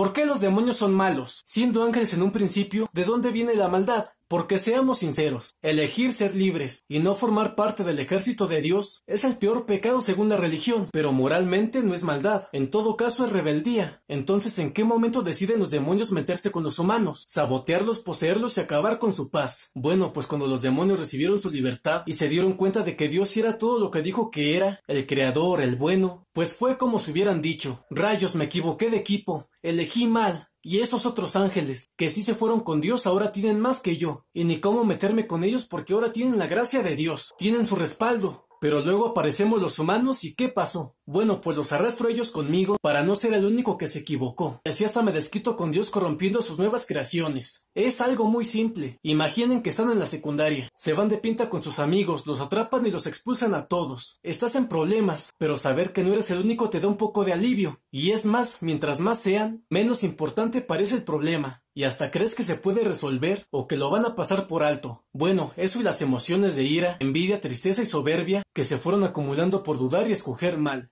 ¿Por qué los demonios son malos? Siendo ángeles en un principio, ¿de dónde viene la maldad? Porque seamos sinceros, elegir ser libres y no formar parte del ejército de Dios es el peor pecado según la religión, pero moralmente no es maldad, en todo caso es rebeldía. Entonces, ¿en qué momento deciden los demonios meterse con los humanos? Sabotearlos, poseerlos y acabar con su paz. Bueno, pues cuando los demonios recibieron su libertad y se dieron cuenta de que Dios era todo lo que dijo que era, el creador, el bueno, pues fue como si hubieran dicho, rayos me equivoqué de equipo, elegí mal, y esos otros ángeles, que sí se fueron con Dios, ahora tienen más que yo, y ni cómo meterme con ellos porque ahora tienen la gracia de Dios, tienen su respaldo. Pero luego aparecemos los humanos y ¿qué pasó? Bueno, pues los arrastro ellos conmigo para no ser el único que se equivocó. Así hasta me desquito con Dios corrompiendo sus nuevas creaciones. Es algo muy simple. Imaginen que están en la secundaria. Se van de pinta con sus amigos, los atrapan y los expulsan a todos. Estás en problemas, pero saber que no eres el único te da un poco de alivio. Y es más, mientras más sean, menos importante parece el problema y hasta crees que se puede resolver o que lo van a pasar por alto. Bueno, eso y las emociones de ira, envidia, tristeza y soberbia que se fueron acumulando por dudar y escoger mal.